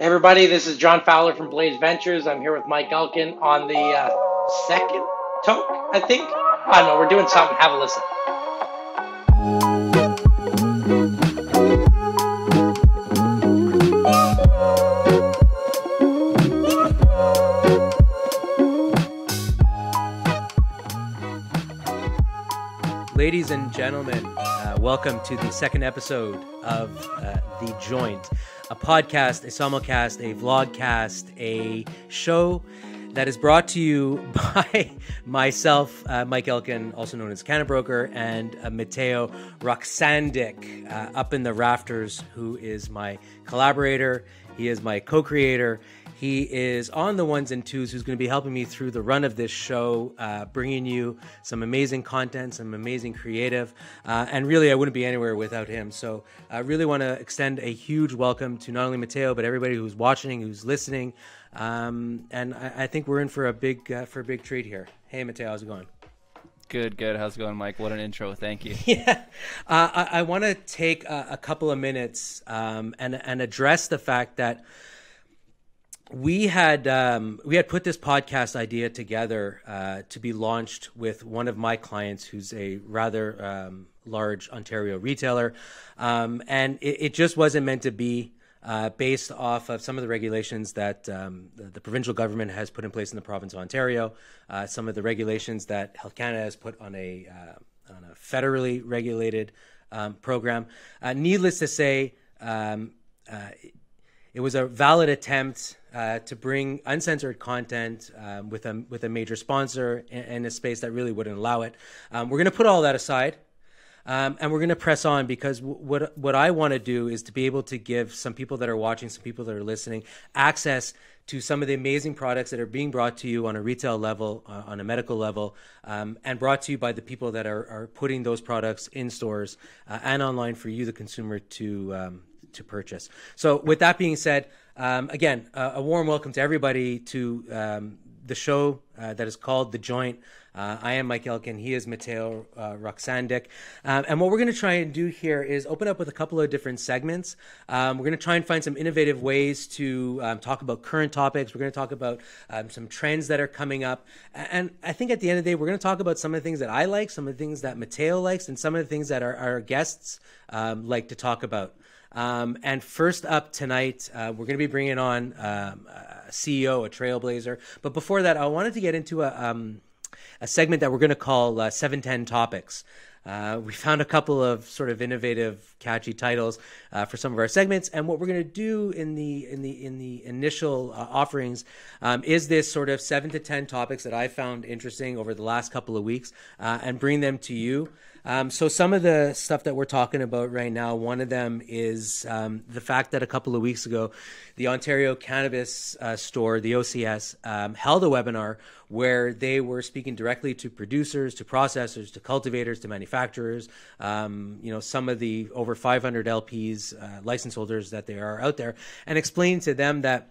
everybody, this is John Fowler from Blaise Ventures. I'm here with Mike Elkin on the uh, second toke, I think. I don't know, we're doing something. Have a listen. Ladies and gentlemen, uh, welcome to the second episode of uh, The Joint, a podcast, a simulcast, a vlogcast, a show that is brought to you by myself, uh, Mike Elkin, also known as Canna Broker, and uh, Mateo Roksandic uh, up in the rafters, who is my collaborator. He is my co creator. He is on the ones and twos who's going to be helping me through the run of this show, uh, bringing you some amazing content, some amazing creative. Uh, and really, I wouldn't be anywhere without him. So I really want to extend a huge welcome to not only Mateo, but everybody who's watching, who's listening. Um, and I, I, think we're in for a big uh, for a big treat here. Hey, Mateo, how's it going? Good, good. How's it going, Mike? What an intro. Thank you. Yeah. Uh, I, I want to take a, a, couple of minutes um, and, and address the fact that we had um, we had put this podcast idea together uh, to be launched with one of my clients, who's a rather um, large Ontario retailer, um, and it, it, just wasn't meant to be. Uh, based off of some of the regulations that um, the, the, provincial government has put in place in the province of Ontario, uh, some of the regulations that Health Canada has put on a uh, on a federally regulated um, program. Uh, needless to say, um, uh, it was a valid attempt uh, to bring uncensored content um, with a with a major sponsor in, in, a space that really wouldn't allow it. Um, we're going to put all that aside, um, and we're going to press on because w- what what I want to do is to be able to give some people that are watching, some people that are listening, access to some of the amazing products that are being brought to you on a retail level, uh, on a medical level, um, and brought to you by the people that are, are putting those products in stores uh, and online for you, the consumer, to um, to purchase. So, with that being said, um, again, uh, a warm welcome to everybody to um, the show uh, that is called The Joint. Uh, I am Mike Elkin. He is Mateo uh, Roksandic. Um, and what we're going to try and do here is open up with a couple of different segments. Um, we're going to try and find some innovative ways to um, talk about current topics. We're going to talk about um, some trends that are coming up. And I think at the end of the day, we're going to talk about some of the things that I like, some of the things that Mateo likes, and some of the things that our, our guests um, like to talk about. Um, and first up tonight, uh, we're going to be bringing on um, a CEO, a trailblazer. But before that, I wanted to get into a, um, a segment that we're going to call uh, 710 Topics. Uh, we found a couple of sort of innovative, catchy titles uh, for some of our segments, and what we're going to do in the in the in the initial uh, offerings um, is this sort of seven to ten topics that I found interesting over the last couple of weeks, uh, and bring them to you. Um, so some of the stuff that we're talking about right now, one of them is um, the fact that a couple of weeks ago, the Ontario Cannabis uh, Store, the OCS, um, held a webinar where they were speaking directly to producers, to processors, to cultivators, to manufacturers. Um, you know, some of the over 500 LPs, uh, license holders that there are out there, and explaining to them that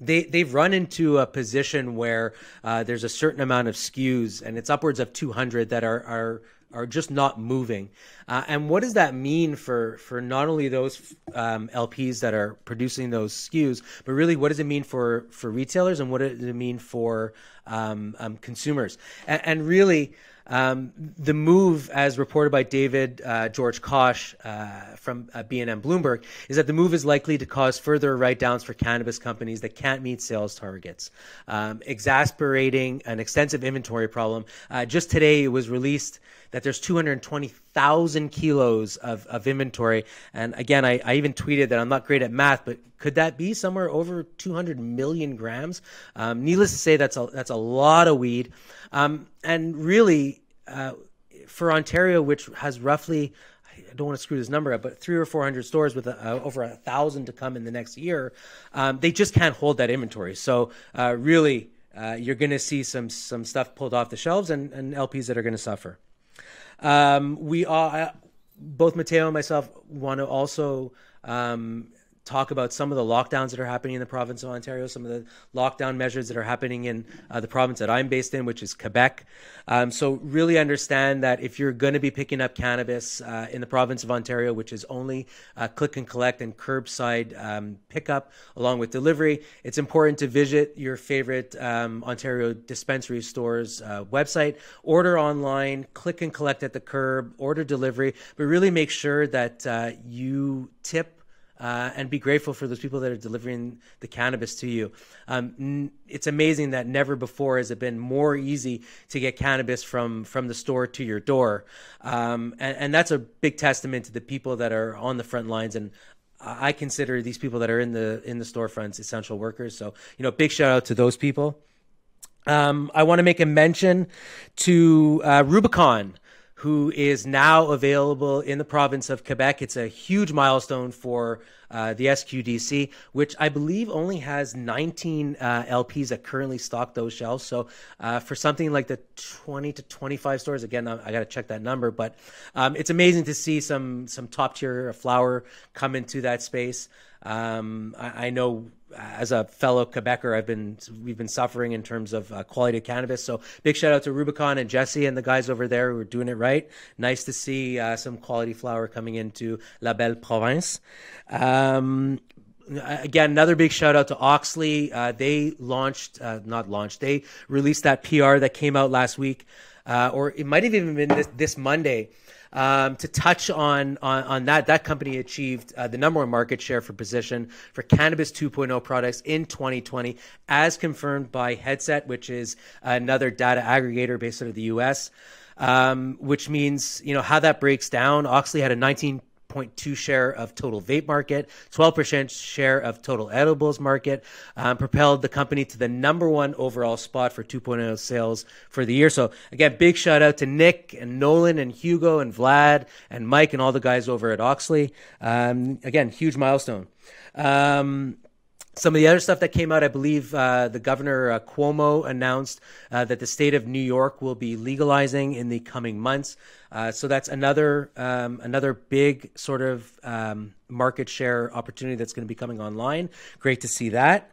they they've run into a position where uh, there's a certain amount of SKUs, and it's upwards of 200 that are are are just not moving. Uh, and what does that mean for for not only those um, LPs that are producing those SKUs, but really what does it mean for for retailers and what does it mean for um, um, consumers? And, and really. Um, the move, as reported by David uh, George-Cosh uh, from uh, BNN Bloomberg, is that the move is likely to cause further write-downs for cannabis companies that can't meet sales targets, um, exasperating an extensive inventory problem. Uh, just today, it was released that there's 220,000 kilos of, of inventory. And again, I, I even tweeted that I'm not great at math, but could that be somewhere over 200 million grams? Um, needless to say, that's a, that's a lot of weed. Um, and really, uh, for Ontario, which has roughly I don't want to screw this number up, but three or four hundred stores with a, uh, over a thousand to come in the next year, um, they just can't hold that inventory. So uh, really, uh, you're going to see some some stuff pulled off the shelves and, and LPs that are going to suffer. Um, we are both Mateo and myself want to also um, talk about some of the lockdowns that are happening in the province of Ontario, some of the lockdown measures that are happening in uh, the province that I'm based in, which is Quebec. Um, so, really understand that if you're going to be picking up cannabis uh, in the province of Ontario, which is only uh, click and collect and curbside um, pickup along with delivery, it's important to visit your favorite um, Ontario dispensary store's uh, website, order online, click and collect at the curb, order delivery, but really make sure that uh, you tip uh, and be grateful for those people that are delivering the cannabis to you. Um, it's amazing that never before has it been more easy to get cannabis from from the store to your door, um, and, and that's a big testament to the people that are on the front lines. And I consider these people that are in the in the storefronts essential workers. So you know, big shout out to those people. Um, I want to make a mention to uh, Rubicon who is now available in the province of Quebec. It's a huge milestone for uh, the SQDC, which I believe only has 19 uh, LPs that currently stock those shelves. So uh, for something like the 20 to 25 stores, again, I, I got to check that number, but um, it's amazing to see some some top tier flower come into that space. Um, I, I know as a fellow Quebecer, I've been we've been suffering in terms of uh, quality of cannabis. So big shout out to Rubicon and Jesse and the guys over there who are doing it right. Nice to see uh, some quality flower coming into La Belle Province. Um, again, another big shout out to Auxly. Uh, they launched, uh, not launched, they released that PR that came out last week, uh, or it might have even been this, this Monday. Um, to touch on, on, on that, that company achieved uh, the number one market share for position for cannabis 2.0 products in 2020, as confirmed by Headset, which is another data aggregator based out of the U.S. Um, which means you know how that breaks down. Auxly had a 19 0.2 share of total vape market, 12% share of total edibles market, um, propelled the company to the number one overall spot for 2.0 sales for the year. So again, big shout out to Nick and Nolan and Hugo and Vlad and Mike and all the guys over at Auxly. Um, again, huge milestone. Um, some of the other stuff that came out, I believe uh, the governor uh, Cuomo announced uh, that the state of New York will be legalizing in the coming months. Uh, so that's another um, another big sort of um, market share opportunity that's going to be coming online. Great to see that.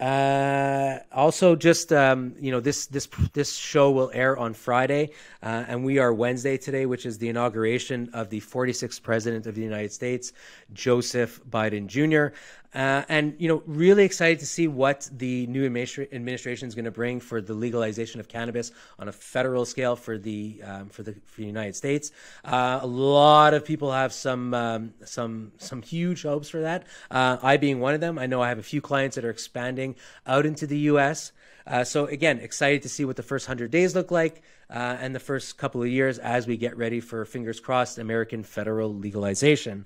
Uh, also, just um, you know, this this this show will air on Friday, uh, and we are Wednesday today, which is the inauguration of the 46th president of the United States, Joseph Biden Jr. Uh, and you know, really excited to see what the new administra- administration is going to bring for the legalization of cannabis on a federal scale for the um, for the for the United States. Uh, a lot of people have some um, some some huge hopes for that. Uh, I being one of them. I know I have a few clients that are expanding out into the U.S. Uh, so again, excited to see what the first hundred days look like. Uh, and the first couple of years as we get ready for fingers crossed American federal legalization.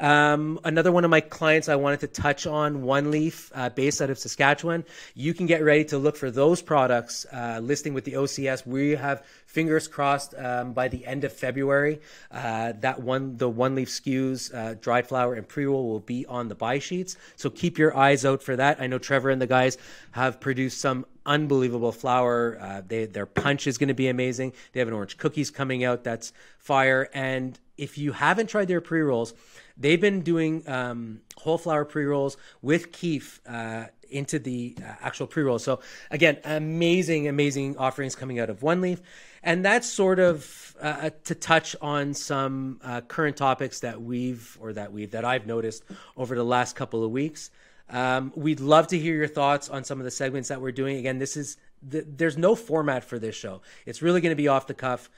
Um, another one of my clients I wanted to touch on, One Leaf, uh, based out of Saskatchewan. You can get ready to look for those products uh, listing with the OCS. We have fingers crossed um, by the end of February uh, that one the One Leaf SKUs, uh, dried flower and pre roll will be on the buy sheets. So keep your eyes out for that. I know Trevor and the guys have produced some unbelievable flower. Uh, they, their punch is going to be amazing. They have an orange cookies coming out that's fire. And if you haven't tried their pre rolls, they've been doing um, whole flower pre rolls with kief uh, into the uh, actual pre roll. So again, amazing, amazing offerings coming out of One Leaf, and that's sort of uh, uh, to touch on some uh, current topics that we've or that we've that I've noticed over the last couple of weeks. Um, we'd love to hear your thoughts on some of the segments that we're doing. Again, this is the, there's no format for this show. It's really going to be off the cuff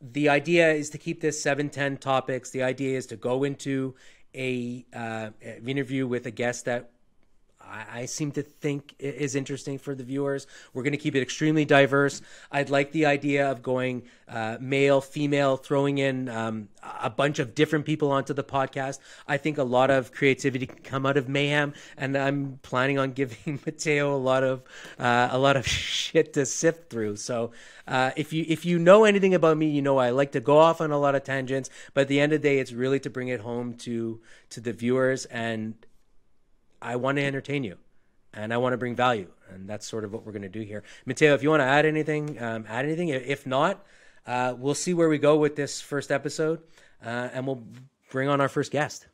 the idea is to keep this 710 topics. The idea is to go into a uh, interview with a guest that I, I seem to think is interesting for the viewers. We're going to keep it extremely diverse. I'd like the idea of going uh, male, female, throwing in um, a bunch of different people onto the podcast. I think a lot of creativity can come out of mayhem, and I'm planning on giving Mateo a lot of uh, a lot of shit to sift through. So uh, if you if you know anything about me, you know I like to go off on a lot of tangents, but at the end of the day, it's really to bring it home to to the viewers and I want to entertain you and I want to bring value. And that's sort of what we're going to do here. Mateo, if you want to add anything, um, add anything. If not, uh, we'll see where we go with this first episode uh, and we'll bring on our first guest.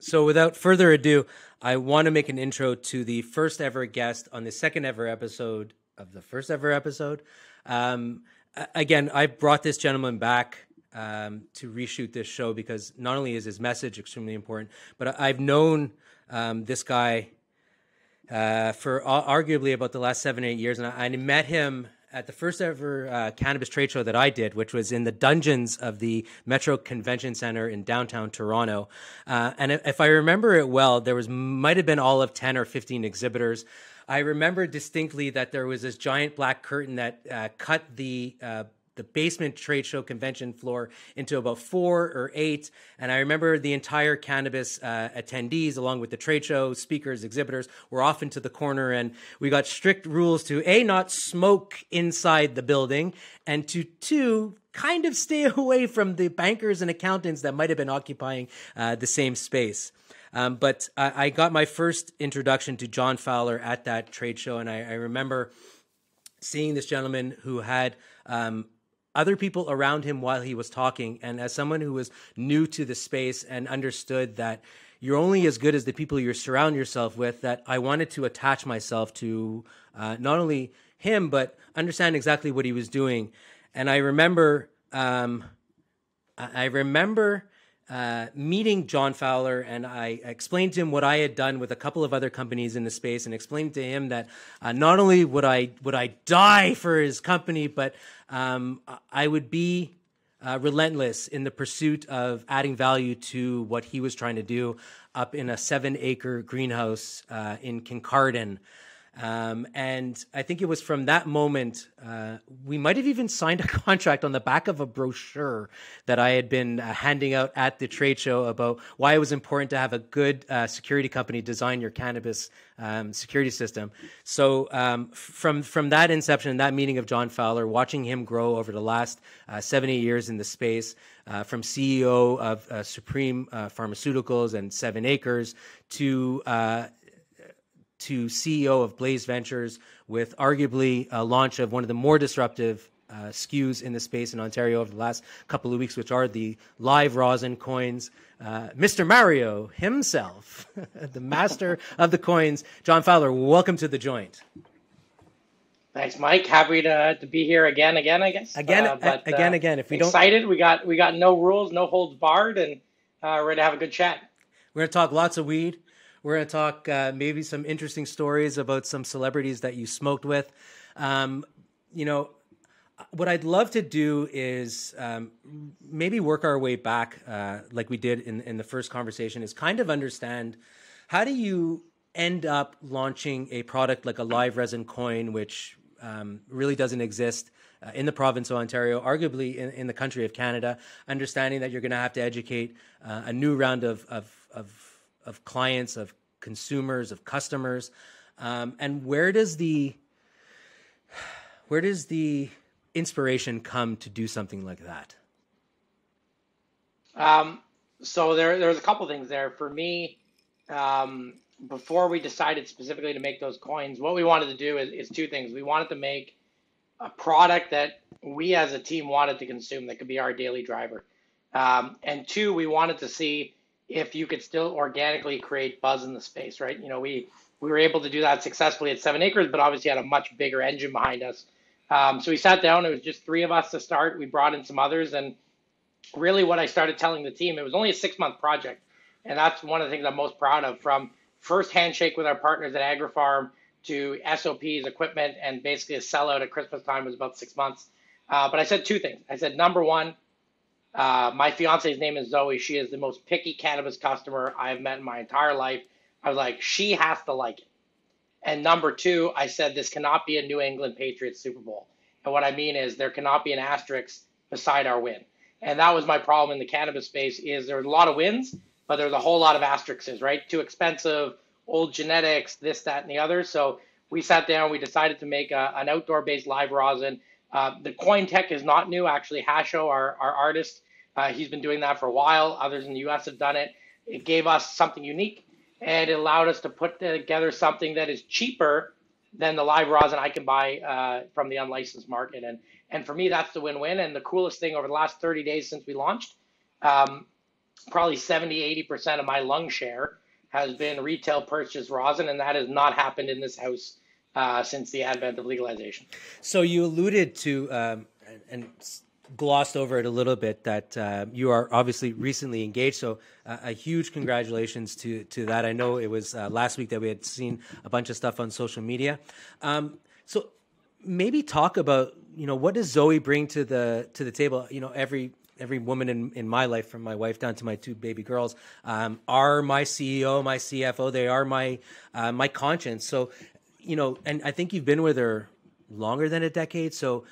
So, without further ado, I want to make an intro to the first ever guest on the second ever episode of the first ever episode. Um, again, I brought this gentleman back um, to reshoot this show because not only is his message extremely important, but I've known um, this guy uh, for arguably about the last seven, eight years, and I, I met him at the first ever uh, cannabis trade show that I did, which was in the dungeons of the Metro Convention Center in downtown Toronto. Uh, and if I remember it well, there was might have been all of ten or fifteen exhibitors. I remember distinctly that there was this giant black curtain that uh, cut the uh, the basement trade show convention floor into about four or eight. And I remember the entire cannabis uh, attendees, along with the trade show speakers, exhibitors, were off into the corner. And we got strict rules to A, not smoke inside the building, and to two, kind of stay away from the bankers and accountants that might have been occupying uh, the same space. Um, but I, I, got my first introduction to John Fowler at that trade show, and I, I remember seeing this gentleman who had um, other people around him while he was talking. And as someone who was new to the space and understood that you're only as good as the people you surround yourself with, that I wanted to attach myself to uh, not only him, but understand exactly what he was doing. And I remember, um, I remember uh, meeting John Fowler, and I explained to him what I had done with a couple of other companies in the space, and explained to him that uh, not only would I would I die for his company, but um, I would be uh, relentless in the pursuit of adding value to what he was trying to do up in a seven acre greenhouse uh, in Kincardine. Um, and I think it was from that moment, uh, we might have even signed a contract on the back of a brochure that I had been uh, handing out at the trade show about why it was important to have a good uh, security company design your cannabis um, security system. So um, from from that inception, that meeting of John Fowler, watching him grow over the last uh, seven eight years in the space, uh, from CEO of uh, Supreme Pharmaceuticals and Seven Acres to to CEO of Blaise Ventures with arguably a launch of one of the more disruptive uh, SKUs in the space in Ontario over the last couple of weeks, which are the live rosin coins. Uh, Mr. Mario himself, the master of the coins, John Fowler, welcome to the joint. Thanks, Mike. Happy to, to be here again, again, I guess. Again, uh, but, again, uh, again. If we excited, don't excited, we got we got no rules, no holds barred, and uh, ready to have a good chat. We're gonna talk lots of weed. We're going to talk uh, maybe some interesting stories about some celebrities that you smoked with. Um, you know, what I'd love to do is um, maybe work our way back, uh, like we did in, in the first conversation, is kind of understand how do you end up launching a product like a live resin coin, which um, really doesn't exist uh, in the province of Ontario, arguably in, in, the country of Canada, understanding that you're going to have to educate uh, a new round of, of, of of clients, of consumers, of customers, um, and where does the where does the inspiration come to do something like that? Um, so there, there's a couple things there for me. Um, before we decided specifically to make those coins, what we wanted to do is, is two things. We wanted to make a product that we as a team wanted to consume that could be our daily driver. Um, and two, we wanted to see if you could still organically create buzz in the space, right? You know, we we were able to do that successfully at Seven Acres, but obviously had a much bigger engine behind us. Um, so we sat down. It was just three of us to start. We brought in some others, and really, what I started telling the team, it was only a six month project, and that's one of the things I'm most proud of. From first handshake with our partners at AgriFarm to SOPs, equipment, and basically a sellout at Christmas time was about six months. Uh, but I said two things. I said number one, uh, my fiance's name is Zoe. She is the most picky cannabis customer I've met in my entire life. I was like, she has to like it. And number two, I said this cannot be a New England Patriots Super Bowl. And what I mean is there cannot be an asterisk beside our win. And that was my problem in the cannabis space is there's a lot of wins, but there's a whole lot of asterisks, right? Too expensive, old genetics, this, that, and the other. So we sat down, we decided to make a, an outdoor-based live rosin uh, the coin tech is not new. Actually, Hasho, our, our artist, uh, he's been doing that for a while. Others in the US have done it. It gave us something unique and it allowed us to put together something that is cheaper than the live rosin I can buy uh, from the unlicensed market. And, and for me, that's the win win. And the coolest thing over the last 30 days since we launched, um, probably 70, 80% of my lung share has been retail purchase rosin, and that has not happened in this house uh, since the advent of legalization. So you alluded to um, and, glossed over it a little bit that uh, you are obviously recently engaged. So uh, a huge congratulations to to that. I know it was uh, last week that we had seen a bunch of stuff on social media. Um, so maybe talk about you know what does Zoe bring to the to the table? You know every every woman in, in my life, from my wife down to my two baby girls, um, are my CEO, my CFO. They are my uh, my conscience. So, you know, and I think you've been with her longer than a decade. So,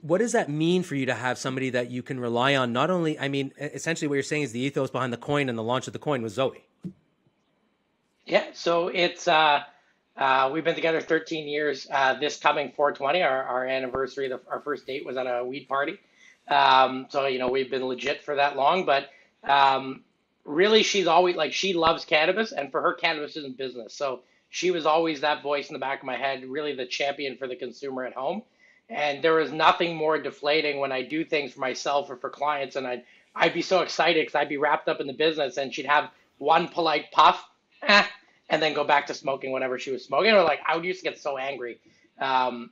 what does that mean for you to have somebody that you can rely on? Not only, I mean, essentially, what you're saying is the ethos behind the coin and the launch of the coin was Zoe. Yeah. So it's. Uh, uh, we've been together 13 years. Uh, this coming 420, our, our anniversary, the, our first date was at a weed party. Um, so you know we've been legit for that long, but um, really she's always like she loves cannabis, and for her cannabis isn't business. So she was always that voice in the back of my head, really the champion for the consumer at home. And there is nothing more deflating when I do things for myself or for clients, and I'd I'd be so excited because I'd be wrapped up in the business, and she'd have one polite puff, eh, and then go back to smoking whatever she was smoking. Or like I would used to get so angry. Um,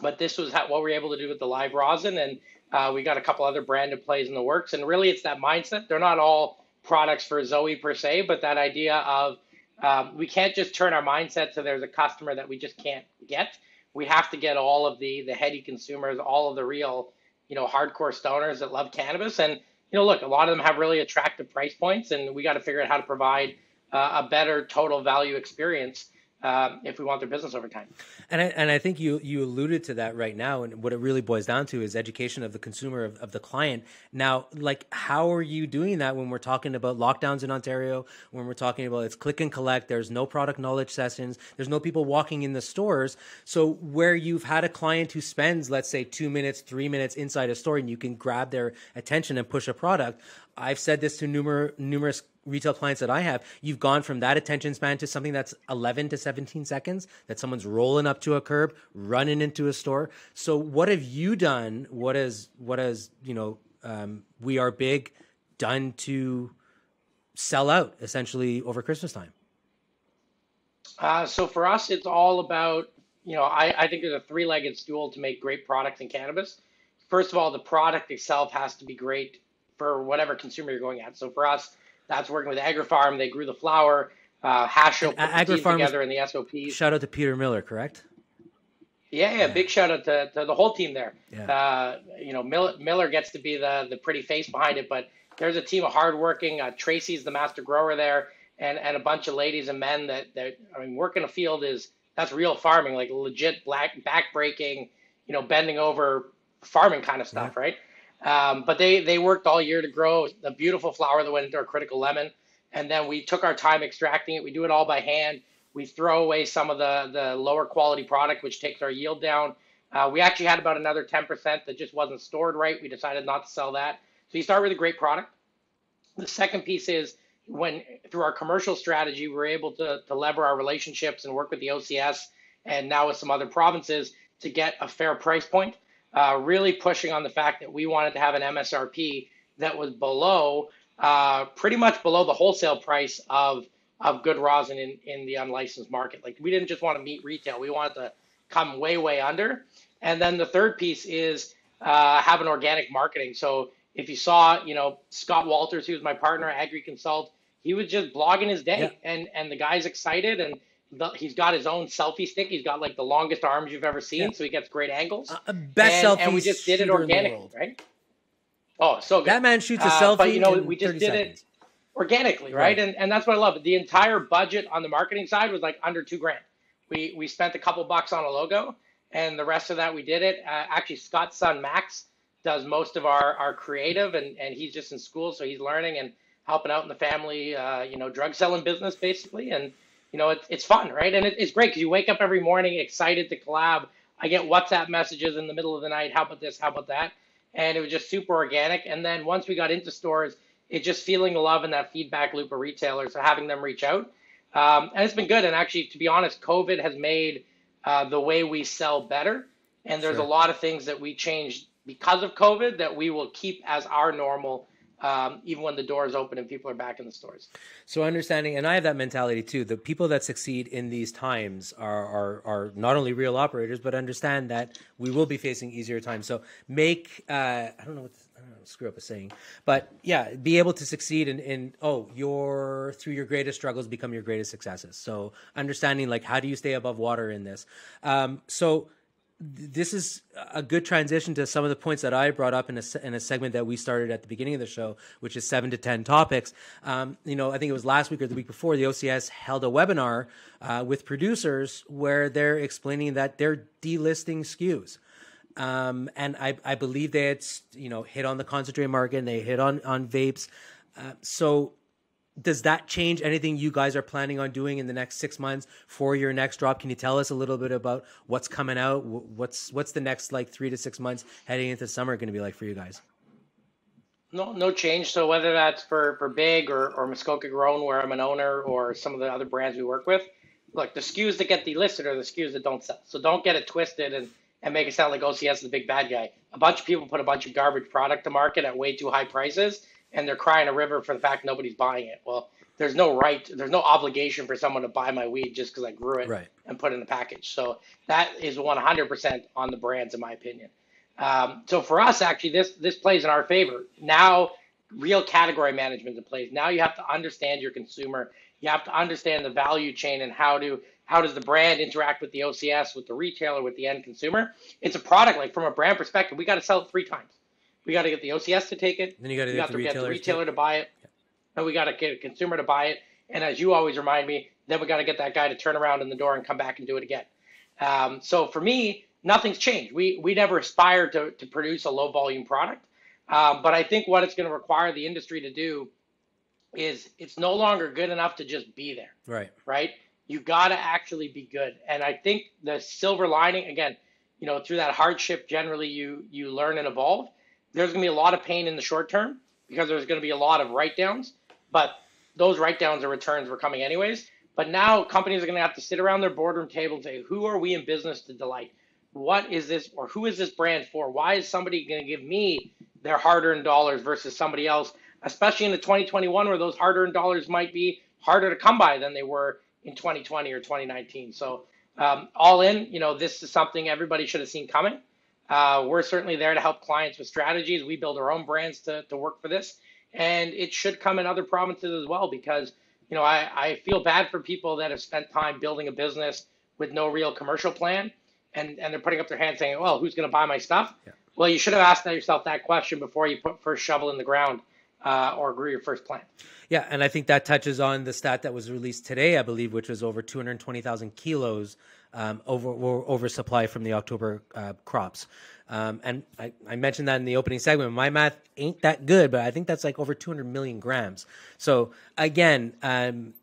but this was how, what we were able to do with the live rosin, and uh, we got a couple other branded plays in the works, and really it's that mindset. They're not all products for Zoe per se, but that idea of um, we can't just turn our mindset to there's a customer that we just can't get. We have to get all of the the heady consumers, all of the real, you know, hardcore stoners that love cannabis. And you know, look, a lot of them have really attractive price points, and we got to figure out how to provide uh, a better total value experience um, if we want their business over time. And I, and I think you you alluded to that right now, and what it really boils down to is education of the consumer of, of the client. Now, like, how are you doing that when we're talking about lockdowns in Ontario? When we're talking about it's click and collect, there's no product knowledge sessions, there's no people walking in the stores. So where you've had a client who spends, let's say, two minutes, three minutes inside a store, and you can grab their attention and push a product. I've said this to numerous numerous retail clients that I have, you've gone from that attention span to something that's 11 to 17 seconds that someone's rolling up to a curb, running into a store. So what have you done? What has what has you know um, we are big done to sell out essentially over Christmas time? Uh, so for us, it's all about you know I, I think there's a three-legged stool to make great products in cannabis. First of all, the product itself has to be great for whatever consumer you're going at. So for us, that's working with AgriFarm. They grew the flower. Uh, Hasho put the team together in the SOPs. Shout out to Peter Miller, correct? Yeah, yeah, yeah. big shout out to, to the whole team there. Yeah. Uh, you know, Miller, Miller gets to be the the pretty face behind it, but there's a team of hardworking. Uh, Tracy's the master grower there, and and a bunch of ladies and men that that I mean, working in a field is that's real farming, like legit black back breaking, you know, bending over farming kind of stuff, yeah. right? Um, but they they worked all year to grow the beautiful flower that went into our critical lemon, and then we took our time extracting it. We do it all by hand. We throw away some of the the lower quality product, which takes our yield down. Uh, we actually had about another 10% that just wasn't stored right. We decided not to sell that. So you start with a great product. The second piece is when through our commercial strategy, we're able to, to lever our relationships and work with the OCS and now with some other provinces to get a fair price point uh, really pushing on the fact that we wanted to have an MSRP that was below, uh, pretty much below the wholesale price of of good rosin in, in the unlicensed market. Like we didn't just want to meet retail, we wanted to come way way under. And then the third piece is uh, have an organic marketing. So if you saw, you know, Scott Walters, who was my partner, Agri Consult, he was just blogging his day, yeah. and and the guy's excited and he's got his own selfie stick. He's got like the longest arms you've ever seen, yeah. so he gets great angles. Uh, best and, selfie, and we just did it organically, right? Oh, so good. That man shoots a uh, selfie. But you know, we just did seconds. it organically, right? right? And and that's what I love. The entire budget on the marketing side was like under two grand. We we spent a couple bucks on a logo, and the rest of that we did it. Uh, actually, Scott's son Max does most of our our creative, and and he's just in school, so he's learning and helping out in the family, uh, you know, drug selling business basically, and you know, it's it's fun, right? And it, it's great because you wake up every morning excited to collab. I get WhatsApp messages in the middle of the night. How about this? How about that? And it was just super organic. And then once we got into stores, it just feeling the love and that feedback loop of retailers, so having them reach out. Um, and it's been good. And actually, to be honest, COVID has made uh, the way we sell better. And there's sure. a lot of things that we changed because of COVID that we will keep as our normal um, even when the doors open and people are back in the stores. So understanding, and I have that mentality too. The people that succeed in these times are are, are not only real operators, but understand that we will be facing easier times. So make uh, I don't know what screw up a saying, but yeah, be able to succeed in, in oh your through your greatest struggles become your greatest successes. So understanding like how do you stay above water in this. Um, so this is a good transition to some of the points that I brought up in a, in a segment that we started at the beginning of the show, which is seven to 10 topics. Um, you know, I think it was last week or the week before, the OCS held a webinar uh, with producers where they're explaining that they're delisting SKUs. Um, and I, I, believe they had, you know, hit on the concentrate market and they hit on, on vapes. Uh, so does that change anything you guys are planning on doing in the next six months for your next drop? Can you tell us a little bit about what's coming out? What's what's the next like three to six months heading into summer going to be like for you guys? No, no change. So whether that's for for Big or or Muskoka Grown, where I'm an owner, or some of the other brands we work with, look, the SKUs that get delisted are the SKUs that don't sell. So don't get it twisted and and make it sound like oh, OCS is the big bad guy. A bunch of people put a bunch of garbage product to market at way too high prices and they're crying a river for the fact nobody's buying it. Well, there's no right, there's no obligation for someone to buy my weed just because I grew it right. and put it in a package. So that is 100% on the brands, in my opinion. Um, so for us, actually, this this plays in our favor. Now, real category management in place. Now you have to understand your consumer. You have to understand the value chain and how to how does the brand interact with the OCS, with the retailer, with the end consumer. It's a product like from a brand perspective, we got to sell it three times. We got to get the OCS to take it. Then you got to get, the, get the retailer to buy it. Yeah. And we got to get a consumer to buy it. And as you always remind me, then we got to get that guy to turn around in the door and come back and do it again. Um, so for me, nothing's changed. We we never aspired to to produce a low volume product, um, but I think what it's going to require the industry to do is it's no longer good enough to just be there. Right. Right. You got to actually be good. And I think the silver lining again, you know, through that hardship, generally you you learn and evolve there's going to be a lot of pain in the short term because there's going to be a lot of write downs, but those write downs or returns were coming anyways. But now companies are going to have to sit around their boardroom table and say, who are we in business to delight? What is this, or who is this brand for? Why is somebody going to give me their hard earned dollars versus somebody else, especially in the 2021 where those hard earned dollars might be harder to come by than they were in 2020 or 2019? So, um, all in, you know, this is something everybody should have seen coming. Uh, we're certainly there to help clients with strategies. We build our own brands to, to work for this. And it should come in other provinces as well because, you know, I, I feel bad for people that have spent time building a business with no real commercial plan and, and they're putting up their hand saying, well, who's going to buy my stuff? Yeah. Well, you should have asked yourself that question before you put first shovel in the ground uh, or grew your first plant. Yeah, and I think that touches on the stat that was released today, I believe, which was over 220,000 kilos um, over oversupply from the October uh, crops. Um, and I, I, mentioned that in the opening segment. My math ain't that good, but I think that's like over 200 million grams. So again, um,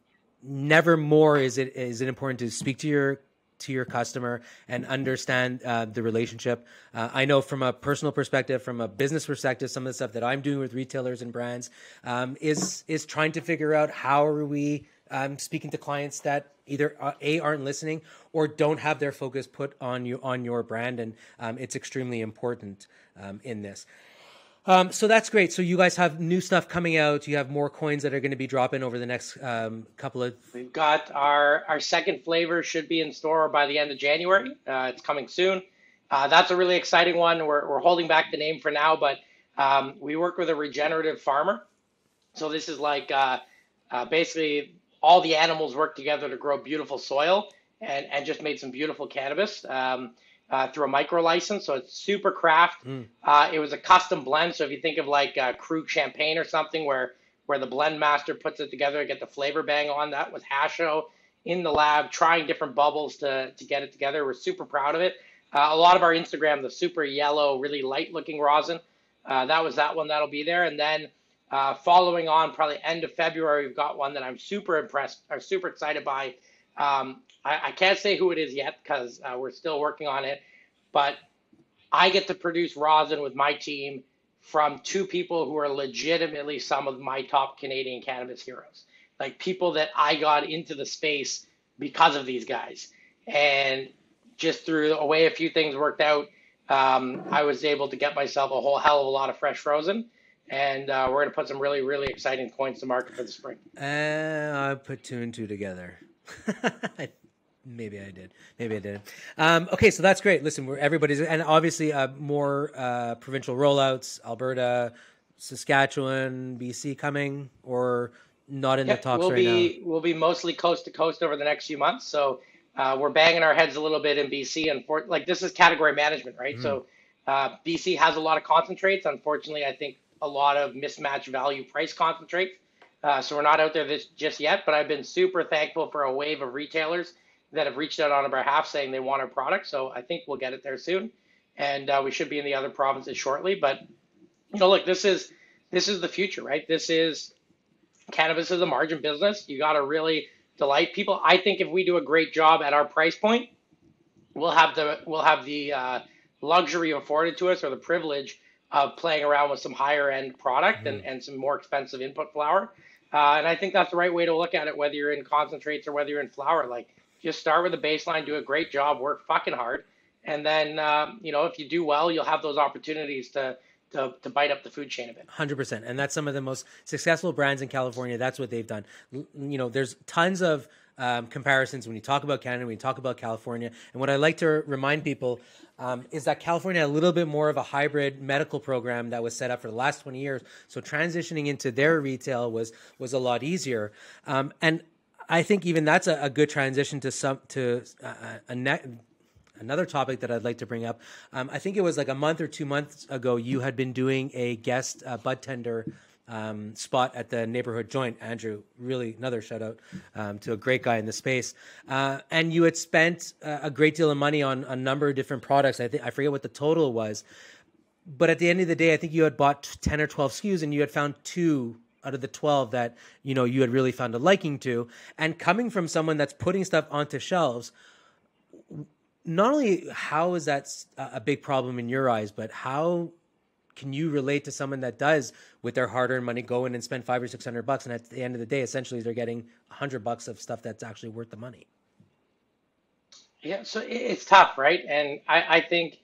never more is it is it important to speak to your to your customer and understand uh, the relationship. Uh, I know from a personal perspective, from a business perspective, some of the stuff that I'm doing with retailers and brands um, is is trying to figure out how are we um, speaking to clients that either uh, a aren't listening or don't have their focus put on you on your brand, and um, it's extremely important um, in this. Um, so that's great. So you guys have new stuff coming out. You have more coins that are going to be dropping over the next um, couple of. We've got our our second flavor should be in store by the end of January. Uh, it's coming soon. Uh, that's a really exciting one. We're we're holding back the name for now, but um, we work with a regenerative farmer. So this is like uh, uh basically all the animals worked together to grow beautiful soil and, and just made some beautiful cannabis um, uh, through a micro license. So it's super craft. Mm. Uh, it was a custom blend. So if you think of like a Krug champagne or something where where the blend master puts it together to get the flavor bang on, that was Hasho in the lab trying different bubbles to, to get it together. We're super proud of it. Uh, a lot of our Instagram, the super yellow, really light looking rosin, uh, that was that one that'll be there. And then uh, following on, probably end of February, we've got one that I'm super impressed or super excited by. Um, I, I, can't say who it is yet because uh, we're still working on it, but I get to produce rosin with my team from two people who are legitimately some of my top Canadian cannabis heroes, like people that I got into the space because of these guys. And just through a way a few things worked out, um, I was able to get myself a whole hell of a lot of fresh frozen and uh, we're going to put some really really exciting coins to market for the spring. Uh, I put two and two together. Maybe I did. Maybe I did. Um, okay, so that's great. Listen, we're everybody's and obviously uh, more uh, provincial rollouts. Alberta, Saskatchewan, BC coming or not in yep, the talks we'll right be, now? We'll be mostly coast to coast over the next few months. So uh, we're banging our heads a little bit in BC, and for like this is category management, right? Mm-hmm. So uh, BC has a lot of concentrates. Unfortunately, I think a lot of mismatched value price concentrates. Uh, so we're not out there this just yet, but I've been super thankful for a wave of retailers that have reached out on our behalf saying they want our product. So I think we'll get it there soon, and uh, we should be in the other provinces shortly. But you know, look, this is this is the future, right? This is cannabis is a margin business. You got to really delight people. I think if we do a great job at our price point, we'll have the we'll have the uh, luxury afforded to us or the privilege of playing around with some higher end product mm-hmm. and, and some more expensive input flower. Uh, and I think that's the right way to look at it, whether you're in concentrates or whether you're in flower. Like just start with a baseline, do a great job, work fucking hard, and then um, you know if you do well, you'll have those opportunities to to, to bite up the food chain a bit. Hundred percent, and that's some of the most successful brands in California. That's what they've done. You know, there's tons of um, comparisons when you talk about Canada, when you talk about California, and what I like to remind people um, is that California had a little bit more of a hybrid medical program that was set up for the last 20 years. So transitioning into their retail was was a lot easier, um, and I think even that's a, a, good transition to some to uh, a, a ne- another topic that I'd like to bring up. Um, I think it was like a month or two months ago, you had been doing a guest uh, bud tender um, spot at the neighborhood joint. Andrew, really another shout out um, to a great guy in the space. Uh, and you had spent uh, a great deal of money on a number of different products. I think I forget what the total was, but at the end of the day, I think you had bought ten or twelve SKUs, and you had found two out of the 12 that you know you had really found a liking to and coming from someone that's putting stuff onto shelves not only how is that a big problem in your eyes, but how can you relate to someone that does with their hard-earned money go in and spend five or six hundred bucks, and at the end of the day, essentially they're getting a hundred bucks of stuff that's actually worth the money? Yeah, so it's tough, right? And I, I think,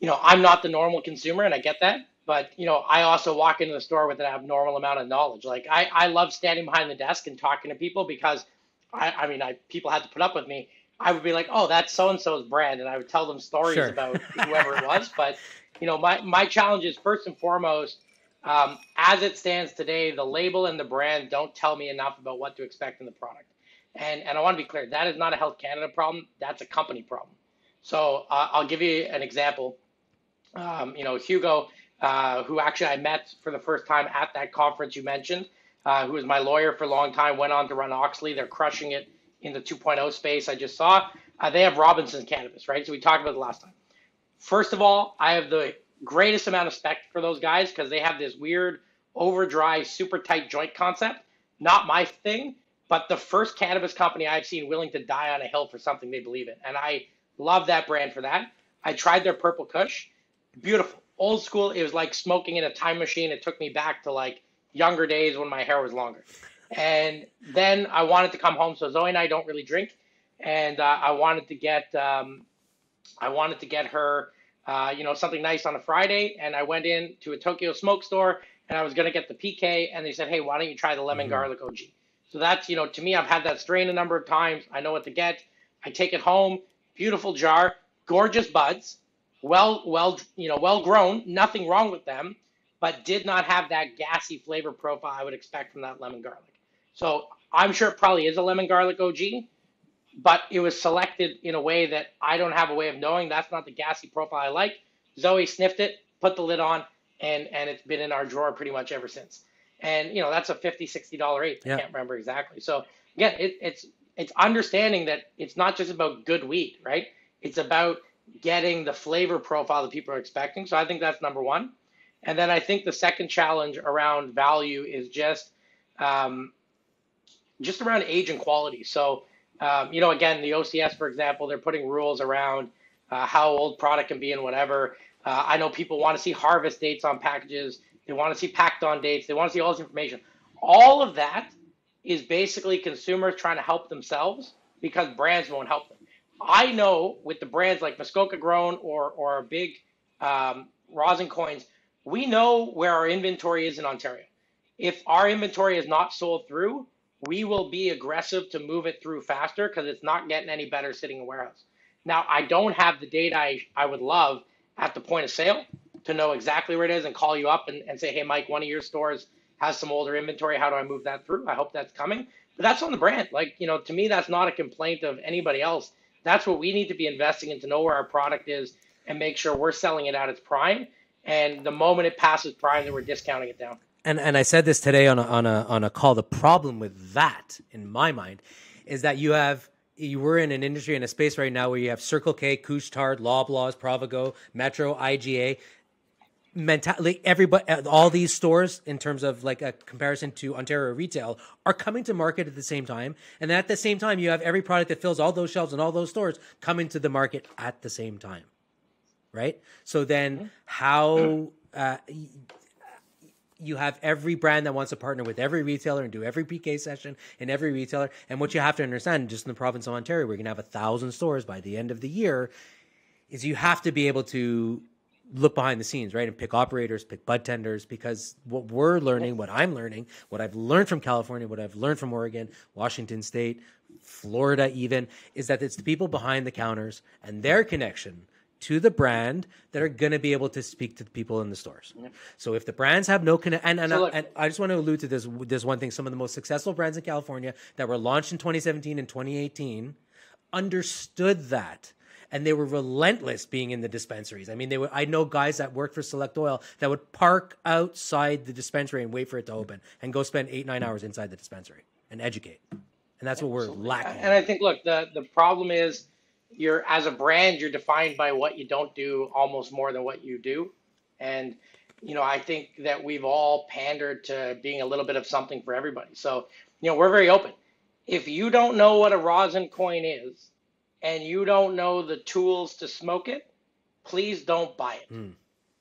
you know, I'm not the normal consumer, and I get that. But you know, I also walk into the store with an abnormal amount of knowledge. Like I, I love standing behind the desk and talking to people because I, I mean, I people had to put up with me I would be like, oh, that's so and so's brand, and I would tell them stories sure. about whoever it was. But you know, my my challenge is first and foremost, um, as it stands today, the label and the brand don't tell me enough about what to expect in the product. And and I want to be clear, that is not a Health Canada problem. That's a company problem. So uh, I'll give you an example. Um, you know, Hugo, uh, who actually I met for the first time at that conference you mentioned, uh, who was my lawyer for a long time, went on to run Auxly. They're crushing it in the 2.0 space I just saw. Uh, they have Robinson's cannabis, right? So we talked about it last time. First of all, I have the greatest amount of respect for those guys because they have this weird overdrive, super tight joint concept. Not my thing, but the first cannabis company I've seen willing to die on a hill for something they believe in. And I love that brand for that. I tried their Purple Kush. Beautiful. Old school. It was like smoking in a time machine. It took me back to like younger days when my hair was longer. And then I wanted to come home. So Zoe and I don't really drink, and uh, I wanted to get um, I wanted to get her uh, you know something nice on a Friday. And I went in to a Tokyo Smoke store, and I was gonna get the PK, and they said, hey, why don't you try the lemon mm-hmm. garlic OG? So that's you know to me, I've had that strain a number of times. I know what to get. I take it home. Beautiful jar, gorgeous buds, well well you know well grown. Nothing wrong with them but did not have that gassy flavor profile I would expect from that lemon garlic. So I'm sure it probably is a lemon garlic OG, but it was selected in a way that I don't have a way of knowing. That's not the gassy profile I like. Zoe sniffed it, put the lid on, and and it's been in our drawer pretty much ever since. And you know that's a 50 60 dollar eighth. Yeah. I can't remember exactly. So again, it, it's it's understanding that it's not just about good wheat, right? It's about getting the flavor profile that people are expecting. So I think that's number one. And then I think the second challenge around value is just um, just around age and quality. So, um, you know, again, the OCS, for example, they're putting rules around uh, how old product can be and whatever. Uh, I know people want to see harvest dates on packages. They want to see packed on dates. They want to see all this information. All of that is basically consumers trying to help themselves because brands won't help them. I know with the brands like Muskoka Grown or or big um, rosin coins, we know where our inventory is in Ontario. If our inventory is not sold through, we will be aggressive to move it through faster because it's not getting any better sitting in warehouse. Now, I don't have the data I, I would love at the point of sale to know exactly where it is and call you up and, and say, hey, Mike, one of your stores has some older inventory. How do I move that through? I hope that's coming. But that's on the brand. Like, you know, to me, that's not a complaint of anybody else. That's what we need to be investing in to know where our product is and make sure we're selling it at its prime. And the moment it passes prime, then we're discounting it down. And and I said this today on a, on a on a call. The problem with that, in my mind, is that you have you were in an industry in a space right now where you have Circle K, Couche-Tard, Loblaws, Provigo, Metro, IGA. Mentality, everybody, all these stores, in terms of like a comparison to Ontario retail, are coming to market at the same time, and at the same time, you have every product that fills all those shelves and all those stores coming to the market at the same time, right? So then, mm-hmm. how uh, you have every brand that wants to partner with every retailer and do every PK session in every retailer. And what you have to understand, just in the province of Ontario, we're going to have a thousand stores by the end of the year, is you have to be able to look behind the scenes, right? And pick operators, pick bud tenders, because what we're learning, what I'm learning, what I've learned from California, what I've learned from Oregon, Washington State, Florida, even, is that it's the people behind the counters and their connection to the brand that are going to be able to speak to the people in the stores. Yeah. So if the brands have no connection, and, and, so and, I just want to allude to this, this one thing. Some of the most successful brands in California that were launched in 2017 and 2018 understood that. And they were relentless being in the dispensaries. I mean, they were. I know guys that worked for Select Oil that would park outside the dispensary and wait for it to open, and go spend eight nine hours inside the dispensary and educate. And that's what we're lacking. And I think, look, the the problem is you're as a brand you're defined by what you don't do almost more than what you do. And you know i think that we've all pandered to being a little bit of something for everybody. So you know we're very open. If you don't know what a rosin coin is and you don't know the tools to smoke it please don't buy it. Mm.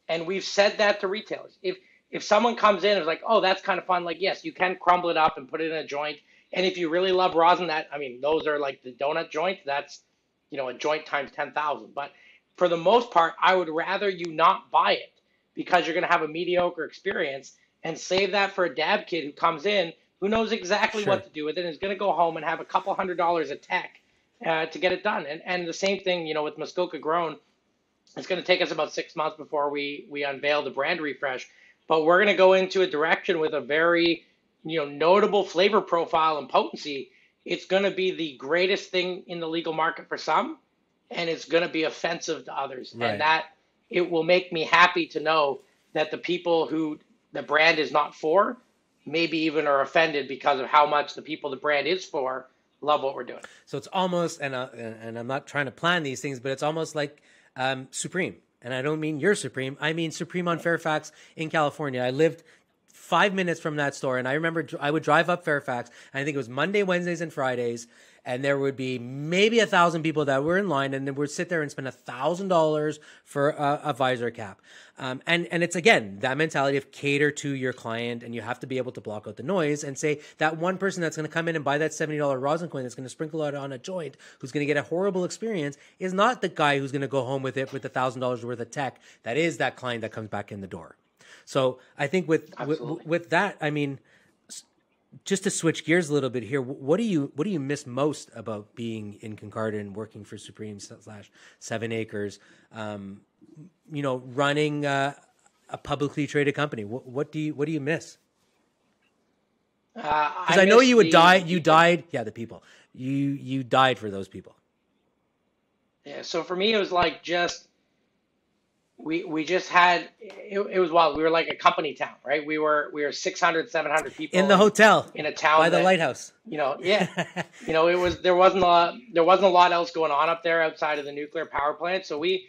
and we've said that to retailers. If if someone comes in and is like oh that's kind of fun like yes you can crumble it up and put it in a joint. And if you really love rosin that i mean those are like the donut joint that's you know, a joint times 10,000. But for the most part, I would rather you not buy it because you're going to have a mediocre experience and save that for a dab kid who comes in who knows exactly sure. what to do with it and is going to go home and have a couple hundred dollars of tech uh, to get it done. And and the same thing, you know, with Muskoka Grown, it's going to take us about six months before we we unveil the brand refresh. But we're going to go into a direction with a very you know notable flavor profile and potency it's going to be the greatest thing in the legal market for some, and it's going to be offensive to others. Right. And that it will make me happy to know that the people who the brand is not for, maybe even are offended because of how much the people the brand is for love what we're doing. So it's almost, and uh, and I'm not trying to plan these things, but it's almost like um, Supreme. And I don't mean you're Supreme. I mean Supreme on Fairfax in California. I lived five minutes from that store. And I remember I would drive up Fairfax. And I think it was Monday, Wednesdays, and Fridays. And there would be maybe a thousand people that were in line, and then would sit there and spend a thousand dollars for a, a, visor cap. Um, and and it's again that mentality of cater to your client, and you have to be able to block out the noise and say that one person that's going to come in and buy that seventy dollar rosin coin that's going to sprinkle it on a joint, who's going to get a horrible experience, is not the guy who's going to go home with it with a thousand dollars worth of tech. That is that client that comes back in the door. So I think with, with with, that, I mean, just to switch gears a little bit here, what do you what do you miss most about being in Kincardine and working for Supreme slash Seven Acres? Um, you know, running uh, a publicly traded company. What, what, do you what do you miss? Because uh, I, I, know you would die. You died. Yeah, the people. You you died for those people. Yeah. So for me, it was like just we we just had it, it was wild. We were like a company town, right? We were we were 600, 700 people in the hotel in a town by the lighthouse. You know, yeah, you know, it was there wasn't a lot, there wasn't a lot else going on up there outside of the nuclear power plant. So we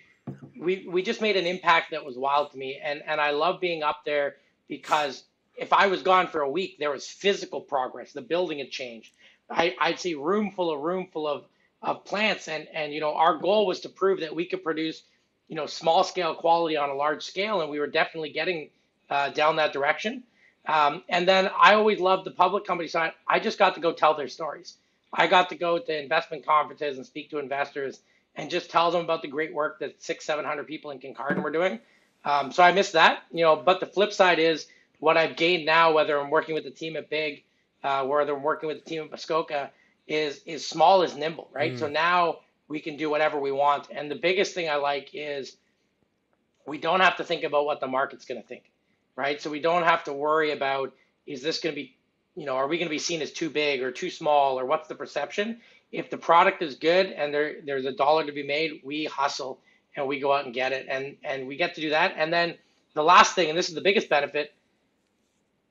we we just made an impact that was wild to me, and and I love being up there because if I was gone for a week, there was physical progress. The building had changed. I I'd see room full of room full of of plants, and and you know our goal was to prove that we could produce you know, small scale quality on a large scale, and we were definitely getting uh, down that direction. Um, and then I always loved the public company side. I just got to go tell their stories. I got to go to investment conferences and speak to investors and just tell them about the great work that six, seven hundred people in Kincardine were doing. Um, so I missed that, you know. But the flip side is what I've gained now, whether I'm working with the team at Big, uh, whether I'm working with the team at Muskoka, is is small is nimble, right? Mm. So now we can do whatever we want. And the biggest thing I like is we don't have to think about what the market's going to think, right? So we don't have to worry about is this going to be, you know, are we going to be seen as too big or too small or what's the perception? If the product is good and there there's a dollar to be made, we hustle and we go out and get it and and we get to do that. And then the last thing, and this is the biggest benefit,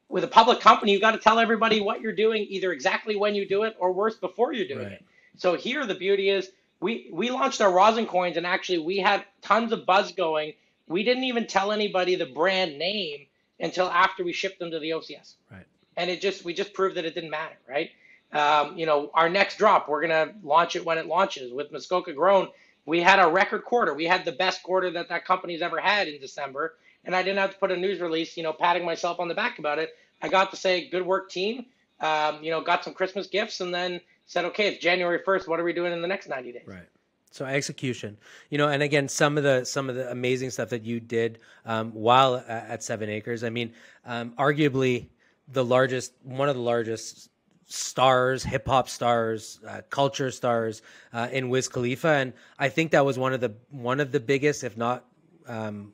with a public company, you've got to tell everybody what you're doing, either exactly when you do it or worse before you're doing right. it. So here the beauty is we we launched our rosin coins and actually we had tons of buzz going. We didn't even tell anybody the brand name until after we shipped them to the OCS. Right. And it just we just proved that it didn't matter, right? Um, you know, our next drop, we're gonna launch it when it launches with Muskoka Grown. We had a record quarter. We had the best quarter that that company's ever had in December, and I didn't have to put a news release, you know, patting myself on the back about it. I got to say, good work, team. Um, you know, got some Christmas gifts, and then said, okay, it's January 1st. What are we doing in the next 90 days? Right. So execution, you know, and again, some of the some of the amazing stuff that you did um, while at Seven Acres. I mean, um, arguably the largest, one of the largest stars, hip hop stars, uh, culture stars uh, in Wiz Khalifa, and I think that was one of the one of the biggest, if not um,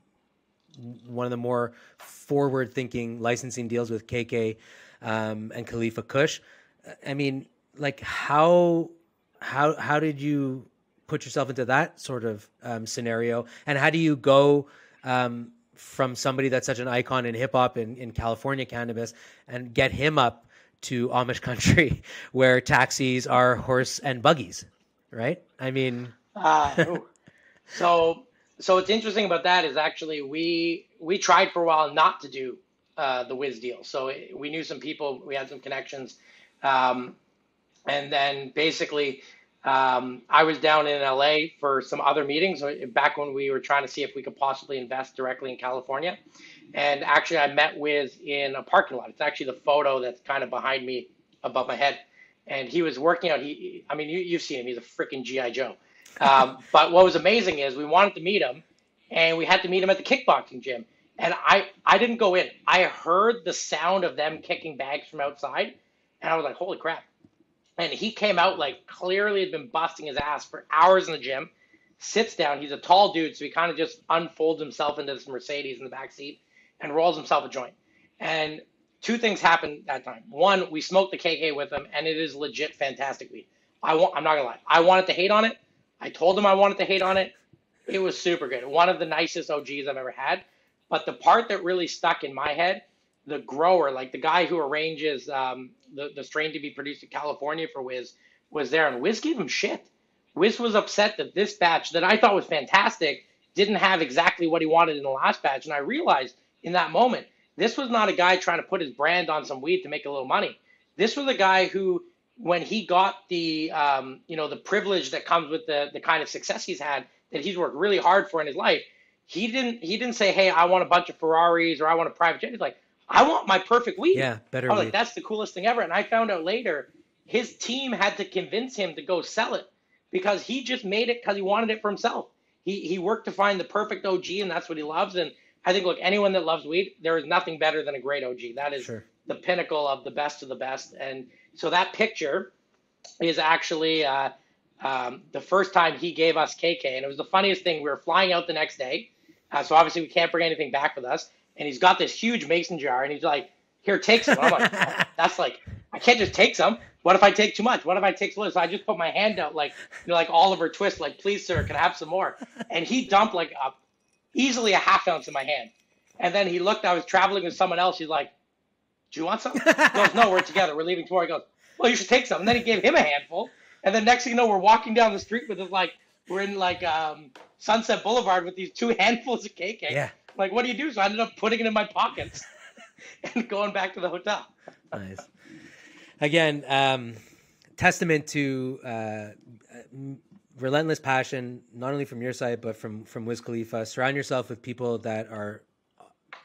one of the more forward thinking licensing deals with KK um, and Khalifa Kush. I mean, like how how how did you put yourself into that sort of um, scenario, and how do you go um, from somebody that's such an icon in hip hop in, in California cannabis and get him up to Amish country where taxis are horse and buggies, right? I mean, uh, so so what's interesting about that is actually we we tried for a while not to do uh, the Wiz deal. So we knew some people, we had some connections, um, and then basically, um, I was down in LA for some other meetings uh, back when we were trying to see if we could possibly invest directly in California. And actually, I met with in a parking lot. It's actually the photo that's kind of behind me above my head. And he was working out. He, I mean, you, you've seen him. He's a freaking GI Joe. Um, but what was amazing is we wanted to meet him, and we had to meet him at the kickboxing gym. And I, I didn't go in. I heard the sound of them kicking bags from outside, and I was like, "Holy crap!" And he came out like clearly had been busting his ass for hours in the gym. Sits down. He's a tall dude, so he kind of just unfolds himself into this Mercedes in the back seat and rolls himself a joint. And two things happened that time. One, we smoked the KK with him, and it is legit fantastic weed. I want. I'm not gonna lie. I wanted to hate on it. I told him I wanted to hate on it. It was super good. One of the nicest OGs I've ever had. But the part that really stuck in my head the grower, like the guy who arranges um, the, the strain to be produced in California for Wiz, was there, and Wiz gave him shit. Wiz was upset that this batch that I thought was fantastic didn't have exactly what he wanted in the last batch, and I realized in that moment this was not a guy trying to put his brand on some weed to make a little money. This was a guy who, when he got the um, you know the privilege that comes with the the kind of success he's had, that he's worked really hard for in his life, he didn't he didn't say, hey, I want a bunch of Ferraris or I want a private jet. He's like, I want my perfect weed. Yeah, better. I was weed. like, that's the coolest thing ever. And I found out later, his team had to convince him to go sell it because he just made it because he wanted it for himself. He he worked to find the perfect OG, and that's what he loves. And I think, look, anyone that loves weed, there is nothing better than a great OG. That is sure. the pinnacle of the best of the best. And so that picture is actually uh, um, the first time he gave us KK, and it was the funniest thing. We were flying out the next day, uh, so obviously we can't bring anything back with us and he's got this huge mason jar, and he's like, "Here, take some." I'm like, oh, "That's like, I can't just take some. What if I take too much? What if I take too little?" So I just put my hand out, like, you know, like Oliver Twist, like, "Please, sir, can I have some more?" And he dumped like a, easily a half ounce in my hand, and then he looked. I was traveling with someone else. He's like, "Do you want some?" He goes, "No, we're together. We're leaving tomorrow." He goes, "Well, you should take some." And then he gave him a handful, and then next thing you know, we're walking down the street with this like we're in like um, Sunset Boulevard with these two handfuls of cake. Yeah. Like, what do you do? So I ended up putting it in my pockets and going back to the hotel. nice. Again, um, testament to uh, relentless passion, not only from your side but from from Wiz Khalifa. Surround yourself with people that are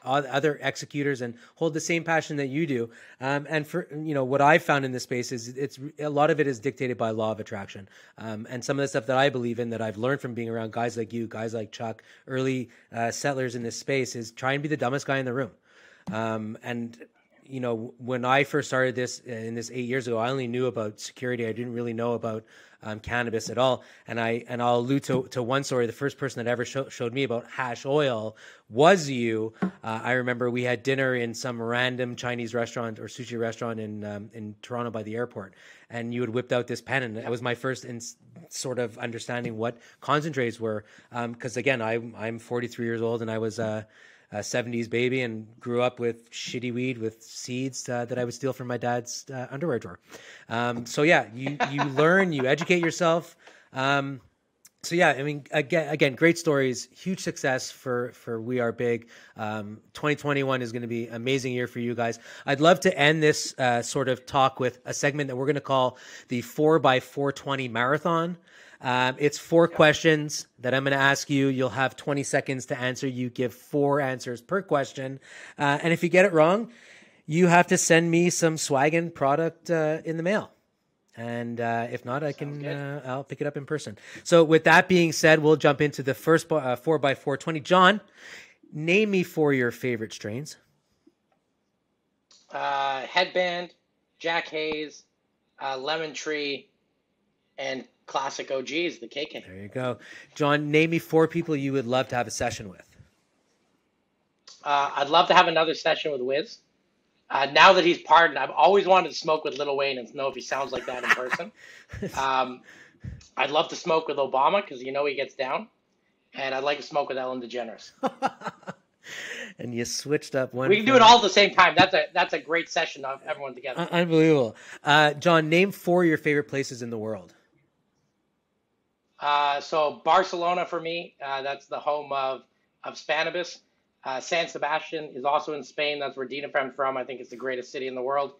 other executors and hold the same passion that you do. Um, and for you know what I've found in this space is it's a lot of it is dictated by law of attraction. Um, and some of the stuff that I believe in that I've learned from being around guys like you, guys like Chuck, early uh, settlers in this space is try and be the dumbest guy in the room. Um, and you know, when I first started this uh, in this eight years ago, I only knew about security. I didn't really know about um, cannabis at all. And I and I'll allude to, to one story. The first person that ever show, showed me about hash oil was you. Uh, I remember we had dinner in some random Chinese restaurant or sushi restaurant in um, in Toronto by the airport, and you had whipped out this pen, and that was my first in, sort of understanding what concentrates were. Because um, again, I I'm 43 years old, and I was. Uh, a 70s baby and grew up with shitty weed with seeds uh, that I would steal from my dad's uh, underwear drawer. Um, so yeah, you you learn, you educate yourself. Um, so yeah, I mean, again, again, great stories, huge success for for We Are Big. Um, 2021 is going to be amazing year for you guys. I'd love to end this uh, sort of talk with a segment that we're going to call the Four by 420 Marathon. Um, it's four questions that I'm going to ask you. You'll have 20 seconds to answer. You give four answers per question. Uh, and if you get it wrong, you have to send me some swaggin product uh, in the mail. And uh, if not, I can uh, I'll pick it up in person. So with that being said, we'll jump into the first uh, four by four twenty. John, name me four your favorite strains. Uh, headband, Jack Haze, lemon tree, and classic OGs, the KK. There you go. John, name me four people you would love to have a session with. Uh, I'd love to have another session with Wiz. Uh, now that he's pardoned, I've always wanted to smoke with Lil Wayne and know if he sounds like that in person. um, I'd love to smoke with Obama because you know he gets down, and I'd like to smoke with Ellen DeGeneres. and you switched up one. We can do it all at the same time. That's a that's a great session of everyone together. unbelievable. Uh, John, name four of your favorite places in the world. Uh, so Barcelona for me, uh, that's the home of of Spannabis. Uh, San Sebastian is also in Spain. That's where Dina Frem's from. I think it's the greatest city in the world.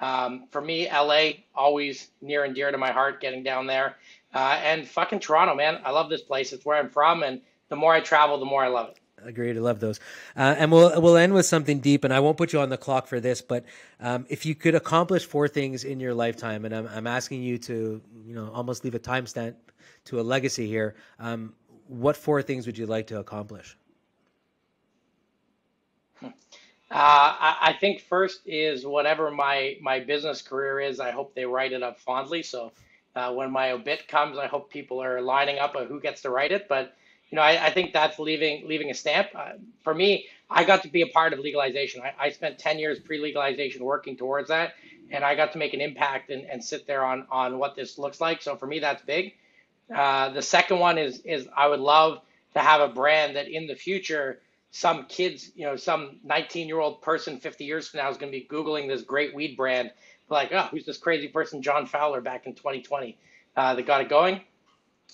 Um, for me, LA always near and dear to my heart. Getting down there, uh, and fucking Toronto, man. I love this place. It's where I'm from, and the more I travel, the more I love it. Agreed. I love those. Uh, and we'll we'll end with something deep. And I won't put you on the clock for this, but um, if you could accomplish four things in your lifetime, and I'm, I'm asking you to, you know, almost leave a timestamp to a legacy here. Um, what four things would you like to accomplish? Uh, I, I, think first is whatever my my business career is. I hope they write it up fondly. So uh, when my obit comes, I hope people are lining up of who gets to write it. But you know, I, I think that's leaving leaving a stamp. Uh, for me, I got to be a part of legalization. I, I spent 10 years pre-legalization working towards that, and I got to make an impact and, and sit there on on what this looks like. So for me, that's big. Uh, the second one is is I would love to have a brand that in the future some kids, you know, some 19 year old person 50 years from now is going to be Googling this great weed brand, like, oh, who's this crazy person, John Fowler, back in 2020 uh, that got it going.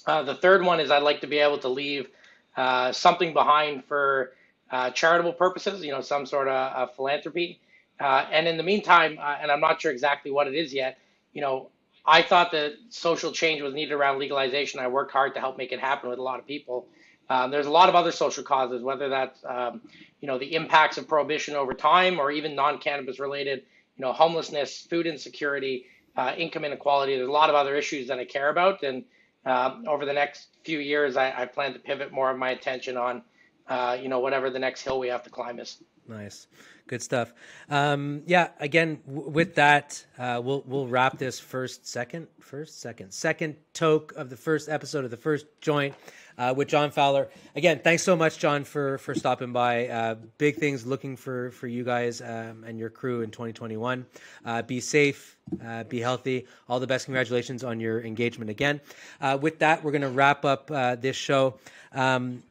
Uh, the third one is I'd like to be able to leave uh, something behind for uh, charitable purposes, you know, some sort of philanthropy. Uh, and in the meantime, and I'm not sure exactly what it is yet, you know, I thought that social change was needed around legalization. I worked hard to help make it happen with a lot of people. Um, there's a lot of other social causes, whether that's um, you know the impacts of prohibition over time, or even non-cannabis related, you know, homelessness, food insecurity, uh, income inequality. There's a lot of other issues that I care about, and uh, over the next few years, I, I, plan to pivot more of my attention on, uh, you know, whatever the next hill we have to climb is. Nice. Good stuff. Um, yeah. Again, w- with that, uh, we'll we'll wrap this first, second, first, second, second toke of the first episode of the first joint uh, with John Fowler. Again, thanks so much, John, for for stopping by. Uh, big things looking for for you guys um, and your crew in 2021. Uh, be safe. Uh, be healthy. All the best. Congratulations on your engagement again. Uh, with that, we're going to wrap up this show. Um,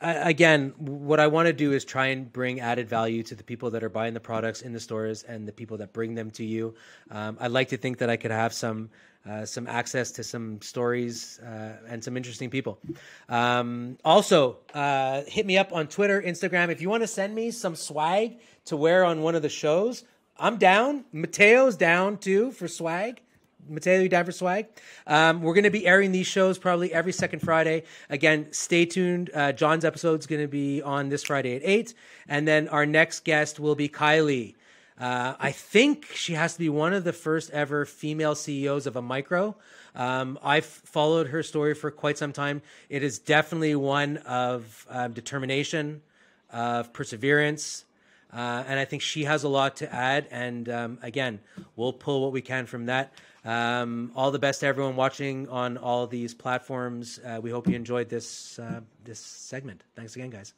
again, what I want to do is try and bring added value to the people that are buying the products in the stores and the people that bring them to you. Um, I'd like to think that I could have some uh, some access to some stories uh, and some interesting people. Um, also, uh, hit me up on Twitter, Instagram. If you want to send me some swag to wear on one of the shows, I'm down. Mateo's down too for swag. Mateo, for swag? Um, we're going to be airing these shows probably every second Friday. Again, stay tuned. Uh, John's episode is going to be on this Friday at 8. And then our next guest will be Kylie. Uh, I think she has to be one of the first ever female CEOs of a micro. Um, I've followed her story for quite some time. It is definitely one of um, determination, of perseverance, uh, and I think she has a lot to add. And um, again, we'll pull what we can from that. Um, all the best to everyone watching on all these platforms. Uh, we hope you enjoyed this uh, this segment. Thanks again, guys.